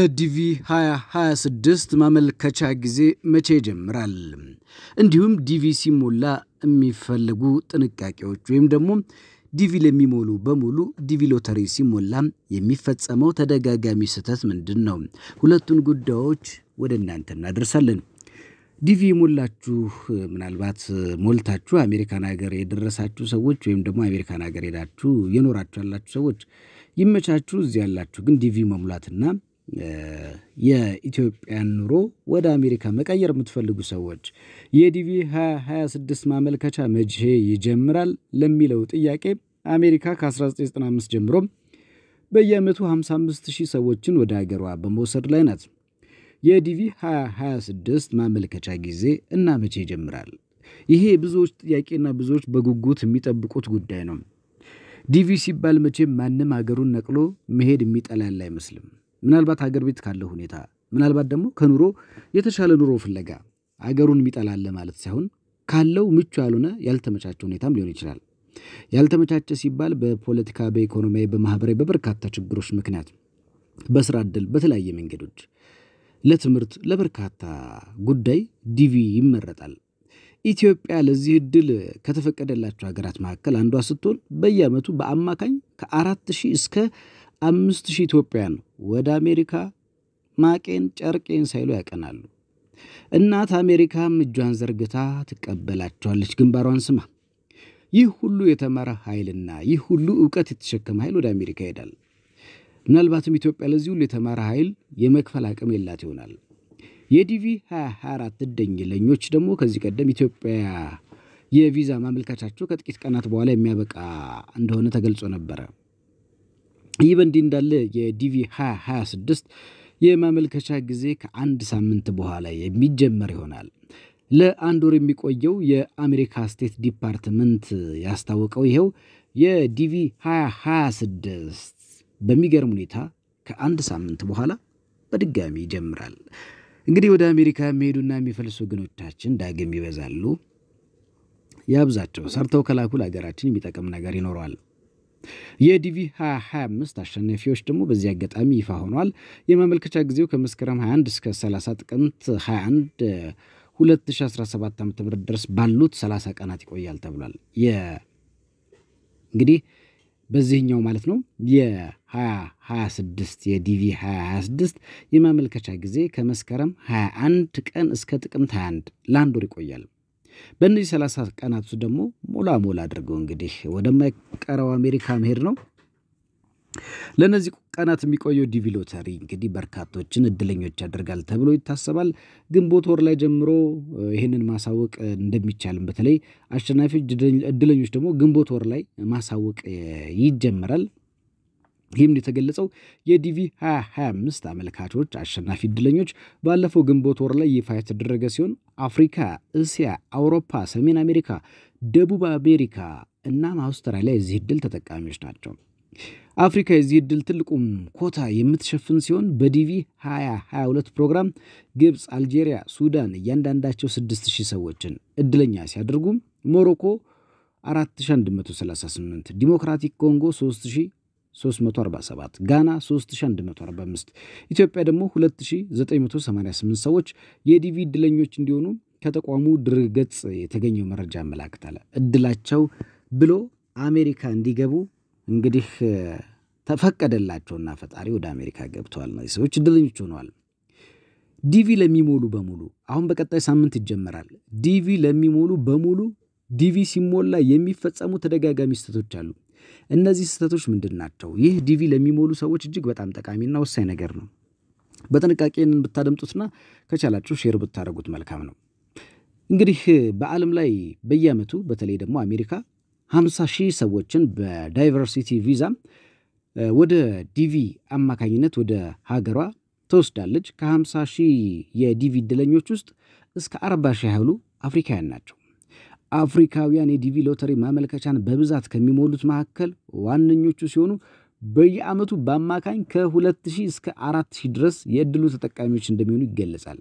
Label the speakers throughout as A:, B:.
A: የዲቪ 2026 ማመልከቻ ጊዜ መቼ ይጀምራል? እንዲሁም ዲቪ ሲሞላ የሚፈለጉ ጥንቃቄዎች ወይም ደግሞ ዲቪ ለሚሞሉ በሙሉ ዲቪ ሎተሪ ሲሞላ የሚፈጸመው ተደጋጋሚ ስህተት ምንድን ነው? ሁለቱን ጉዳዮች ወደ እናንተ እናደርሳለን። ዲቪ የሞላችሁ ምናልባት ሞልታችሁ አሜሪካን ሀገር የደረሳችሁ ሰዎች ወይም ደግሞ አሜሪካን ሀገር ሄዳችሁ የኖራችሁ ያላችሁ ሰዎች ይመቻችሁ። እዚህ ያላችሁ ግን ዲቪ መሙላትና የኢትዮጵያን ኑሮ ወደ አሜሪካ መቀየር የምትፈልጉ ሰዎች የዲቪ 2026 ማመልከቻ መቼ ይጀምራል ለሚለው ጥያቄ አሜሪካ ከ1995 ጀምሮ በየዓመቱ 55 ሺህ ሰዎችን ወደ ሀገሯ በመውሰድ ላይ ናት። የዲቪ 2026 ማመልከቻ ጊዜ እና መቼ ይጀምራል? ይሄ ብዙዎች ጥያቄና ብዙዎች በጉጉት የሚጠብቁት ጉዳይ ነው። ዲቪ ሲባል መቼም ማንም ሀገሩን ነቅሎ መሄድ የሚጠላ ያለ አይመስልም። ምናልባት ሀገር ቤት ካለው ሁኔታ ምናልባት ደግሞ ከኑሮ የተሻለ ኑሮ ፍለጋ ሀገሩን የሚጠላ ለማለት ሳይሆን ካለው ምቹ ያልሆነ ያልተመቻቸ ሁኔታም ሊሆን ይችላል። ያልተመቻቸ ሲባል በፖለቲካ፣ በኢኮኖሚያዊ፣ በማህበራዊ በበርካታ ችግሮች ምክንያት በስራ እድል፣ በተለያየ መንገዶች ለትምህርት፣ ለበርካታ ጉዳይ ዲቪ ይመረጣል። ኢትዮጵያ ለዚህ እድል ከተፈቀደላቸው ሀገራት መካከል አንዷ ስትሆን በየዓመቱ በአማካኝ ከአራት ሺህ እስከ አምስት ሺህ ኢትዮጵያውያን ወደ አሜሪካ ማቄን ጨርቄን ሳይሉ ያቀናሉ። እናት አሜሪካም እጇን ዘርግታ ትቀበላቸዋለች፣ ግንባሯን ስማ። ይህ ሁሉ የተማረ ኃይልና ይህ ሁሉ እውቀት የተሸከመ ኃይል ወደ አሜሪካ ይሄዳል። ምናልባትም ኢትዮጵያ ለዚህ ሁሉ የተማረ ኃይል የመክፈል አቅም የላት ይሆናል። የዲቪ 2024 እድለኞች ደግሞ ከዚህ ቀደም ኢትዮጵያ የቪዛ ማመልከቻቸው ከጥቂት ቀናት በኋላ የሚያበቃ እንደሆነ ተገልጾ ነበረ። ይህ በእንዲህ እንዳለ የዲቪ 2026 የማመልከቻ ጊዜ ከአንድ ሳምንት በኋላ የሚጀመር ይሆናል። ለአንድ ወር የሚቆየው የአሜሪካ State Department ያስታወቀው ይኸው የዲቪ 2026 በሚገርም ሁኔታ ከአንድ ሳምንት በኋላ በድጋሚ ይጀምራል። እንግዲህ ወደ አሜሪካ የሚሄዱና የሚፈልሱ ወገኖቻችን ዳግም ይበዛሉ። ያብዛቸው። ሰርተው ከላኩ ለሀገራችን የሚጠቅም ነገር ይኖረዋል። የዲቪ 2025 አሸናፊዎች ደግሞ በዚህ አጋጣሚ ይፋ ሆኗል። የማመልከቻ ጊዜው ከመስከረም 21 እስከ 30 ጥቅምት 21 2017 ዓ ም ድረስ ባሉት 30 ቀናት ይቆያል ተብሏል። እንግዲህ በዚህኛው ማለት ነው የ2026 የዲቪ 2026 የማመልከቻ ጊዜ ከመስከረም 21 ቀን እስከ ጥቅምት 21 ለአንድ ወር ይቆያል። በእነዚህ 30 ቀናት ውስጥ ደግሞ ሞላ ሞላ አድርገው እንግዲህ ወደማይቀረው አሜሪካ መሄድ ነው። ለእነዚህ ቀናት የሚቆየው ዲቪ ሎተሪ እንግዲህ በርካቶችን እድለኞች ያደርጋል ተብሎ ይታሰባል። ግንቦት ወር ላይ ጀምሮ ይህንን ማሳወቅ እንደሚቻልም በተለይ አሸናፊዎች እድለኞች ደግሞ ግንቦት ወር ላይ ማሳወቅ ይጀመራል። ይህም የተገለጸው የዲቪ 2025 አመልካቾች አሸናፊ እድለኞች ባለፈው ግንቦት ወር ላይ ይፋ የተደረገ ሲሆን አፍሪካ፣ እስያ፣ አውሮፓ፣ ሰሜን አሜሪካ፣ ደቡብ አሜሪካ እናም አውስትራሊያ የዚህ እድል ተጠቃሚዎች ናቸው። አፍሪካ የዚህ እድል ትልቁም ኮታ የምትሸፍን ሲሆን በዲቪ 2022 ፕሮግራም ግብፅ፣ አልጄሪያ፣ ሱዳን እያንዳንዳቸው 6000 ሰዎችን እድለኛ ሲያደርጉ ሞሮኮ 4138፣ ዲሞክራቲክ ኮንጎ 3347፣ ጋና 3145፣ ኢትዮጵያ ደግሞ 2988 ሰዎች የዲቪ እድለኞች እንዲሆኑ ከተቋሙ ድረገጽ የተገኘው መረጃ ያመላክታል። እድላቸው ብሎ አሜሪካ እንዲገቡ እንግዲህ ተፈቀደላቸውና ፈጣሪ ወደ አሜሪካ ገብተዋል። እነዚህ ሰዎች እድለኞች ሆነዋል። ዲቪ ለሚሞሉ በሙሉ አሁን በቀጣይ ሳምንት ይጀመራል። ዲቪ ለሚሞሉ በሙሉ ዲቪ ሲሞላ የሚፈጸሙ ተደጋጋሚ ስህተቶች አሉ። እነዚህ ስህተቶች ምንድን ናቸው? ይህ ዲቪ ለሚሞሉ ሰዎች እጅግ በጣም ጠቃሚና ወሳኝ ነገር ነው። በጥንቃቄን ብታደምጡትና ከቻላችሁ share ብታደርጉት መልካም ነው። እንግዲህ በዓለም ላይ በየዓመቱ በተለይ ደግሞ አሜሪካ 50 ሺህ ሰዎችን በ Diversity Visa ወደ ዲቪ አማካኝነት ወደ ሀገሯ ትወስዳለች። ከ50 ሺህ የዲቪ እድለኞች ውስጥ እስከ 40 ሺህ ያህሉ አፍሪካውያን ናቸው። አፍሪካውያን የዲቪ ሎተሪ ማመልከቻን በብዛት ከሚሞሉት መካከል ዋነኞቹ ሲሆኑ በየዓመቱ በአማካኝ ከ2000 እስከ 4000 ድረስ የእድሉ ተጠቃሚዎች እንደሚሆኑ ይገለጻል።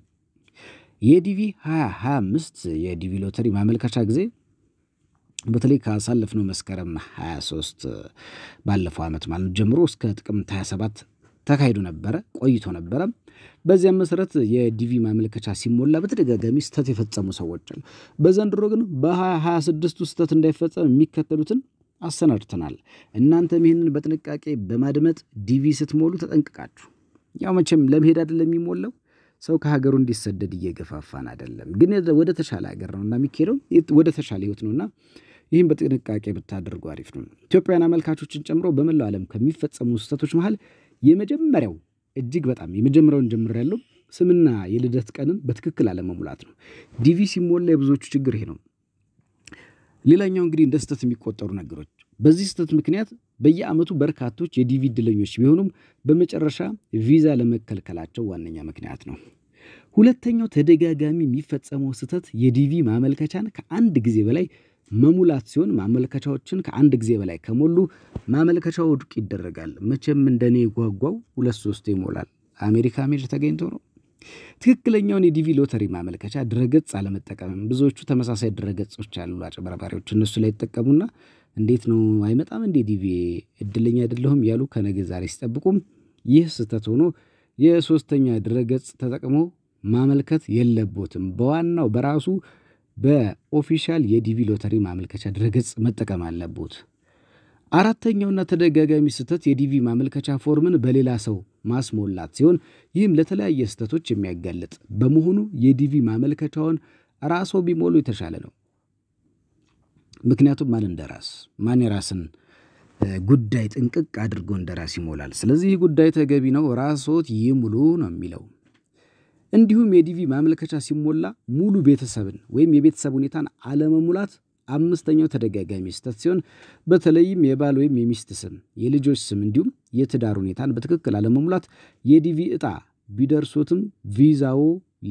A: የዲቪ 2025 የዲቪ ሎተሪ ማመልከቻ ጊዜ በተለይ ካሳለፍነው መስከረም 23 ባለፈው ዓመት ማለት ጀምሮ እስከ ጥቅምት 27 ተካሂዶ ነበረ ቆይቶ ነበረ። በዚያም መሰረት የዲቪ ማመልከቻ ሲሞላ በተደጋጋሚ ስህተት የፈጸሙ ሰዎች አሉ። በዘንድሮ ግን በ2026 ስህተት እንዳይፈጸም የሚከተሉትን አሰናድተናል። እናንተም ይህንን በጥንቃቄ በማድመጥ ዲቪ ስትሞሉ ተጠንቅቃችሁ ያው መቼም ለመሄድ አይደለም የሚሞላው ሰው ከሀገሩ እንዲሰደድ እየገፋፋን አይደለም፣ ግን ወደ ተሻለ ሀገር ነው እና የሚካሄደው ወደ ተሻለ ህይወት ነው እና ይህም በጥንቃቄ ብታደርጉ አሪፍ ነው። ኢትዮጵያውያን አመልካቾችን ጨምሮ በመላው ዓለም ከሚፈጸሙ ስህተቶች መሀል የመጀመሪያው እጅግ በጣም የመጀመሪያውን ጀምር ያለው ስምና የልደት ቀንን በትክክል አለመሙላት ነው። ዲቪ ሲሞላ የብዙዎቹ ችግር ይሄ ነው። ሌላኛው እንግዲህ እንደ ስህተት የሚቆጠሩ ነገሮች በዚህ ስህተት ምክንያት በየዓመቱ በርካቶች የዲቪ እድለኞች ቢሆኑም በመጨረሻ ቪዛ ለመከልከላቸው ዋነኛ ምክንያት ነው። ሁለተኛው ተደጋጋሚ የሚፈጸመው ስህተት የዲቪ ማመልከቻን ከአንድ ጊዜ በላይ መሙላት ሲሆን ማመልከቻዎችን ከአንድ ጊዜ በላይ ከሞሉ ማመልከቻው ውድቅ ይደረጋል። መቼም እንደኔ ጓጓው ሁለት ሶስት ይሞላል። አሜሪካ መሄድ ተገኝቶ ነው። ትክክለኛውን የዲቪ ሎተሪ ማመልከቻ ድረገጽ አለመጠቀምም ብዙዎቹ ተመሳሳይ ድረገጾች ያሉ አጭበርባሪዎች እነሱ ላይ ይጠቀሙና እንዴት ነው አይመጣም እንዴ ዲቪ እድለኛ አይደለሁም ያሉ ከነገ ዛሬ ሲጠብቁም ይህ ስህተት ሆኖ የሶስተኛ ድረገጽ ተጠቅሞ ማመልከት የለቦትም። በዋናው በራሱ በ official የዲቪ ሎተሪ ማመልከቻ ድረገጽ መጠቀም አለቦት። አራተኛውና ተደጋጋሚ ስህተት የዲቪ ማመልከቻ ፎርምን በሌላ ሰው ማስሞላት ሲሆን ይህም ለተለያየ ስህተቶች የሚያጋልጥ በመሆኑ የዲቪ ማመልከቻውን ራስዎ ቢሞሉ የተሻለ ነው። ምክንያቱም ማን እንደራስ ማን የራስን ጉዳይ ጥንቅቅ አድርጎ እንደራስ ይሞላል። ስለዚህ ጉዳይ ተገቢ ነው፣ ራስዎት ይሙሉ ነው የሚለው። እንዲሁም የዲቪ ማመልከቻ ሲሞላ ሙሉ ቤተሰብን ወይም የቤተሰብ ሁኔታን አለመሙላት አምስተኛው ተደጋጋሚ ስህተት ሲሆን በተለይም የባል ወይም የሚስት ስም፣ የልጆች ስም እንዲሁም የትዳር ሁኔታን በትክክል አለመሙላት የዲቪ ዕጣ ቢደርሶትም ቪዛዎ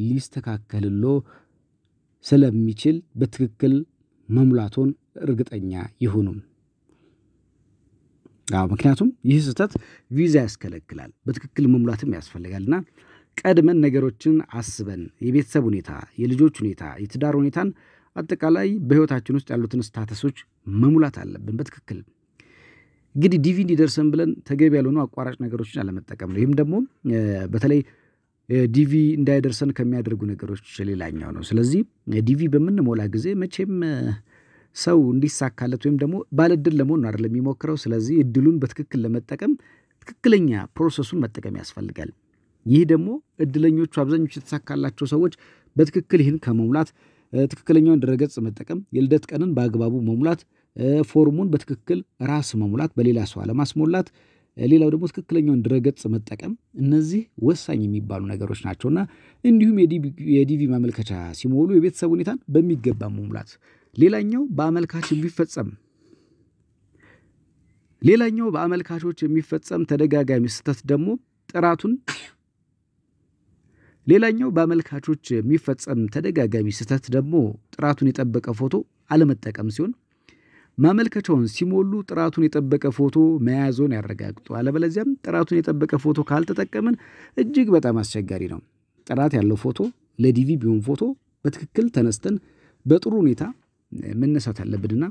A: ሊስተካከልሎ ስለሚችል በትክክል መሙላቶን እርግጠኛ ይሁኑም። ምክንያቱም ይህ ስህተት ቪዛ ያስከለክላል፣ በትክክል መሙላትም ያስፈልጋልና ቀድመን ነገሮችን አስበን የቤተሰብ ሁኔታ፣ የልጆች ሁኔታ፣ የትዳር ሁኔታን አጠቃላይ በህይወታችን ውስጥ ያሉትን status ኦች መሙላት አለብን በትክክል። እንግዲህ ዲቪ እንዲደርሰን ብለን ተገቢ ያልሆኑ አቋራጭ ነገሮችን አለመጠቀም ነው። ይህም ደግሞ በተለይ ዲቪ እንዳይደርሰን ከሚያደርጉ ነገሮች ሌላኛው ነው። ስለዚህ ዲቪ በምንሞላ ጊዜ መቼም ሰው እንዲሳካለት ወይም ደግሞ ባለእድል ለመሆን አይደለም የሚሞክረው። ስለዚህ እድሉን በትክክል ለመጠቀም ትክክለኛ process ኡን መጠቀም ያስፈልጋል። ይህ ደግሞ እድለኞቹ አብዛኞቹ የተሳካላቸው ሰዎች በትክክል ይህን ከመሙላት ትክክለኛውን ድረገጽ መጠቀም፣ የልደት ቀንን በአግባቡ መሙላት፣ ፎርሙን በትክክል ራስ መሙላት፣ በሌላ ሰው አለማስሞላት፣ ሌላው ደግሞ ትክክለኛውን ድረገጽ መጠቀም፣ እነዚህ ወሳኝ የሚባሉ ነገሮች ናቸውና እንዲሁም የዲቪ ማመልከቻ ሲሞሉ የቤተሰብ ሁኔታን በሚገባ መሙላት። ሌላኛው በአመልካች የሚፈጸም ሌላኛው በአመልካቾች የሚፈጸም ተደጋጋሚ ስህተት ደግሞ ጥራቱን ሌላኛው በአመልካቾች የሚፈጸም ተደጋጋሚ ስህተት ደግሞ ጥራቱን የጠበቀ ፎቶ አለመጠቀም ሲሆን ማመልከቻውን ሲሞሉ ጥራቱን የጠበቀ ፎቶ መያዞን ያረጋግጡ። አለበለዚያም ጥራቱን የጠበቀ ፎቶ ካልተጠቀምን እጅግ በጣም አስቸጋሪ ነው። ጥራት ያለው ፎቶ ለዲቪ ቢሆን ፎቶ በትክክል ተነስተን በጥሩ ሁኔታ መነሳት አለብንና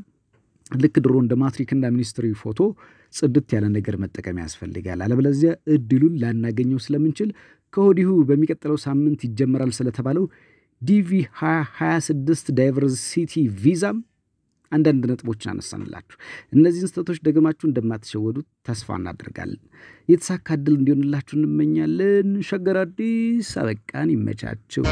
A: ልክ ድሮ እንደ ማትሪክና ሚኒስትሪ ፎቶ ጽድት ያለ ነገር መጠቀም ያስፈልጋል። አለበለዚያ እድሉን ላናገኘው ስለምንችል ከወዲሁ በሚቀጥለው ሳምንት ይጀመራል ስለተባለው ዲቪ 2026 Diversity Visa ም አንዳንድ ነጥቦችን አነሳንላችሁ። እነዚህን ስህተቶች ደግማችሁ እንደማትሸወዱ ተስፋ እናደርጋለን። የተሳካ እድል እንዲሆንላችሁ እንመኛለን። ሸገር አዲስ አበቃን። ይመቻችሁ።